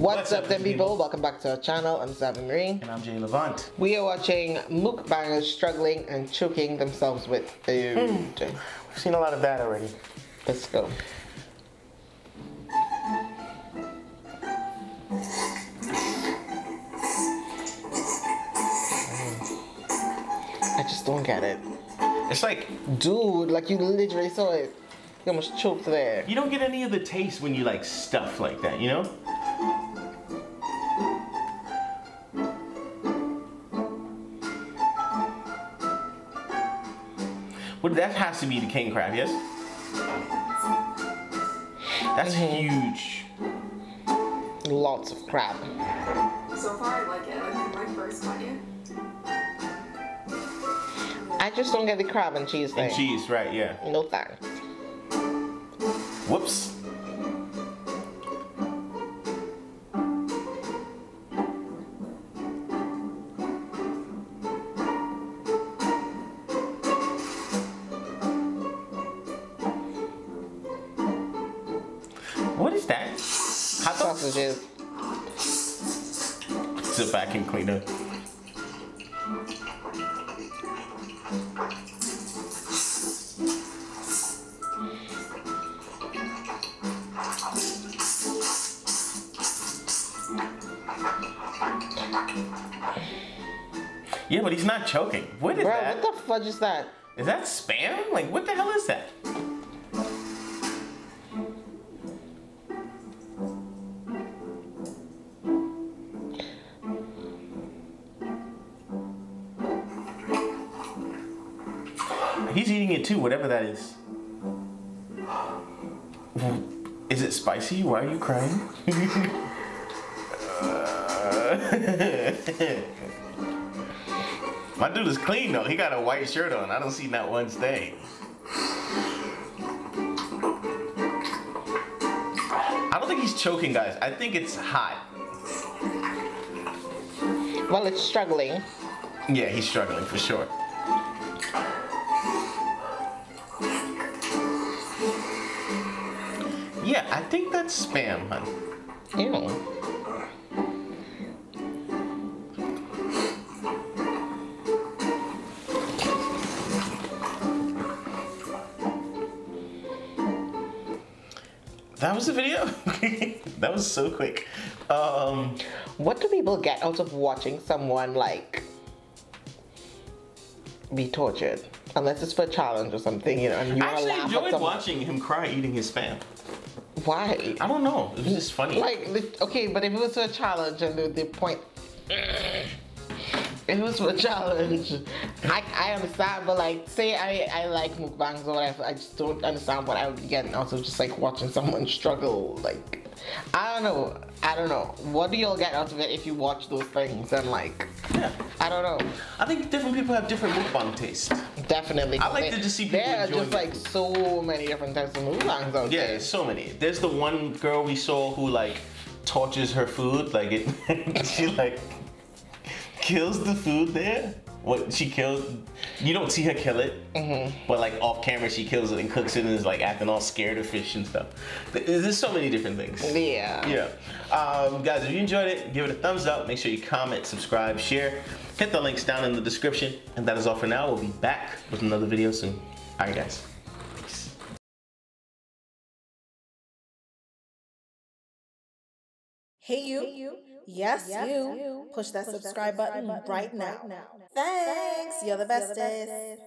What's, up, then people? Welcome back to our channel. I'm Xavé Marie. And I'm Jay Levant. We are watching mukbangers struggling and choking themselves with food. Mm. We've seen a lot of that already. Let's go. I just don't get it. It's like, dude, like you literally saw it. You almost choked there. You don't get any of the taste when you like stuff like that, you know? Well, that has to be the king crab, yes? That's Mm-hmm. huge. Lots of crab. So far, I like it. I think my first cut yet. I just don't get the crab and cheese thing. And cheese, right, yeah. No thanks. Whoops. That? Hot dogs? Sausages. And clean up. Yeah, but he's not choking. What is Bro, that? what the fudge is that? Is that spam? Like, what the hell is that? He's eating it too, whatever that is. Is it spicy? Why are you crying? My dude is clean though. He got a white shirt on. I don't see not one stain. I don't think he's choking, guys. I think it's hot. Well, it's struggling. Yeah, he's struggling for sure. Yeah, I think that's spam, hun. Ew. That was the video? that was so quick. Um, What do people get out of watching someone like be tortured? Unless it's for a challenge or something, you know, and you I actually enjoyed watching him cry eating his spam. Why? I don't know. It was just funny. Like, okay, but if it was a challenge and the, the point. If it was for a challenge, I, I understand, but like, say I, I like mukbangs or whatever, I just don't understand what I would be getting out of just like watching someone struggle. Like, I don't know. I don't know. What do y'all get out of it if you watch those things and like, yeah. I don't know. I think different people have different mukbang tastes. Definitely. I like to just see people There are just like so many different types of mukbangs out Yeah, there. there's so many. There's the one girl we saw who like tortures her food, like it. she like kills the food there. What she kills, you don't see her kill it, Mm-hmm. but like off camera she kills it and cooks it and is like acting all scared of fish and stuff. There's so many different things. Yeah. Yeah. Um, guys, if you enjoyed it, give it a thumbs up. Make sure you comment, subscribe, share. Hit the links down in the description. And that is all for now. We'll be back with another video soon. All right, guys. Hey you. Yes, you. Push that subscribe button right now. now. Thanks. You're the bestest.